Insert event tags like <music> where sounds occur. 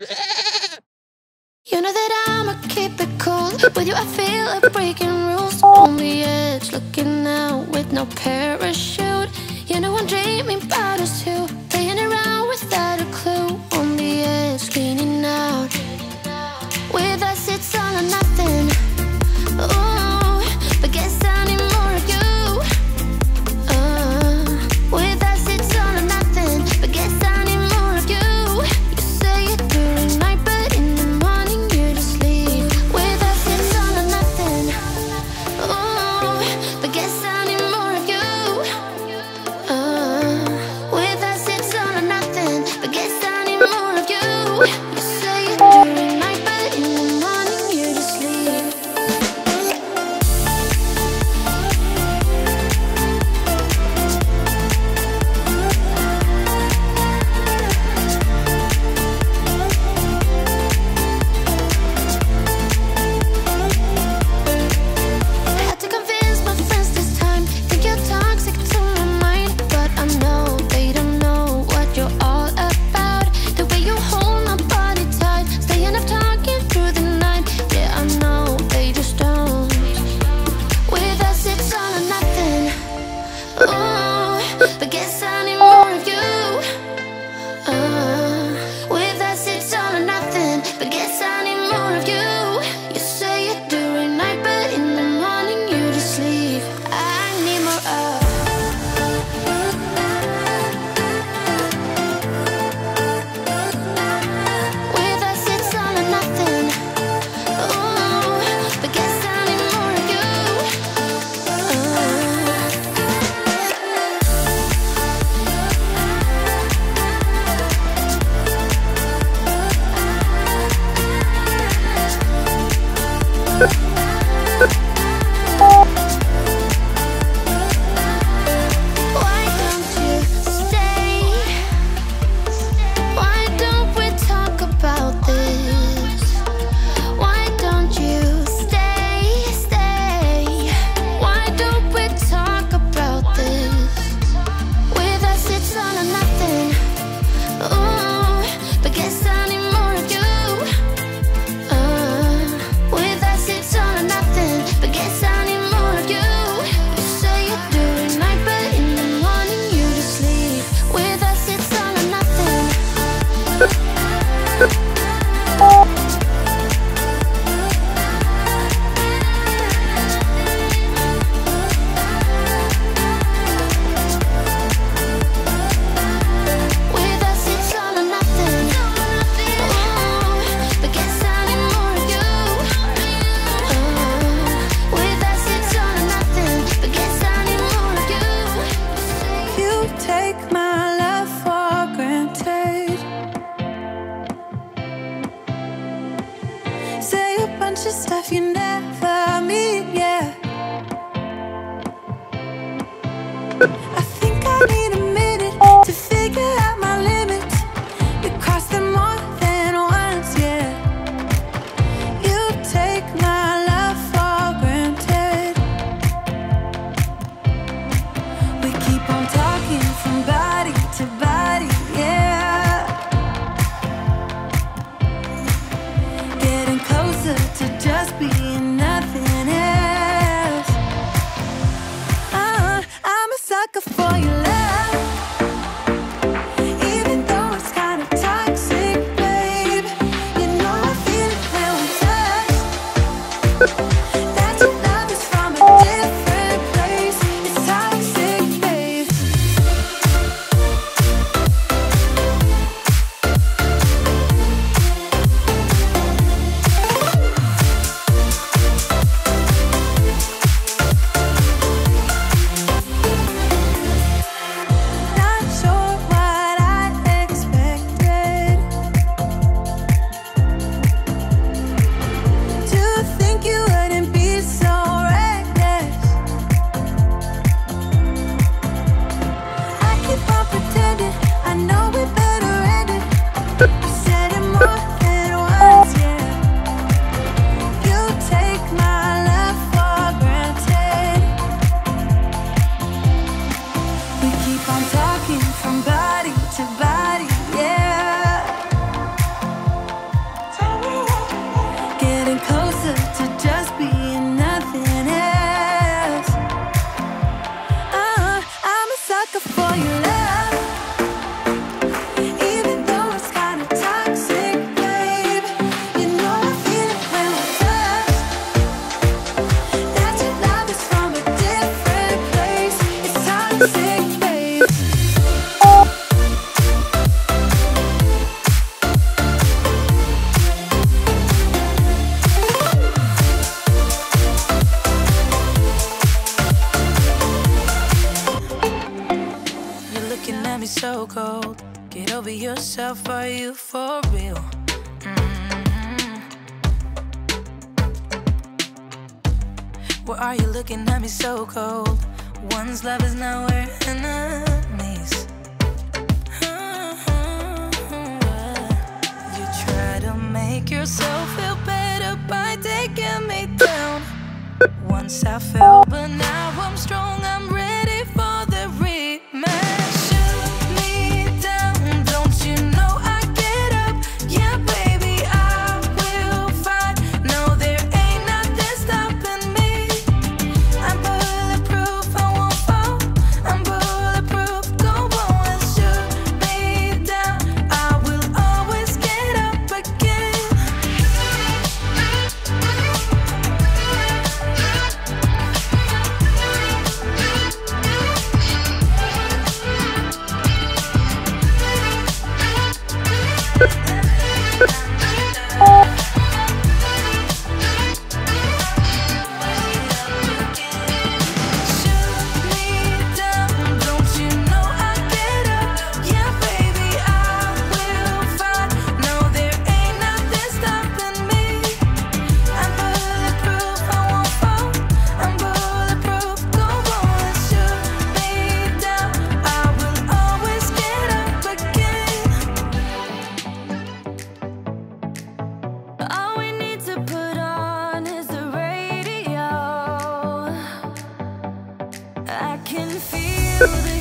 You know that I'ma keep it cool. With you I feel like breaking rules. On the edge, looking out with no parachute. You know I'm dreaming about us two. Playing around without a clue. On the edge, leaning out. With us it's all or nothing. stuff you know. Are you for real? Mm-hmm. Why are you looking at me so cold? One's love is now we're enemies. You try to make yourself feel better by taking me down. Once I fell, but now I'm strong, I'm. through <laughs> the